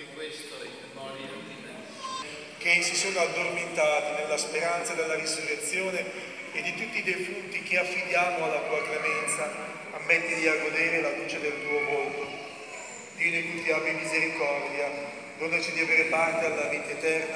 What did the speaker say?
e questo è in memoria di me. Che si sono addormentati nella speranza della risurrezione e di tutti i defunti che affidiamo alla tua clemenza, ammetti di godere la luce del tuo volto. Dio di cui ti abbia misericordia, donaci di avere parte alla vita eterna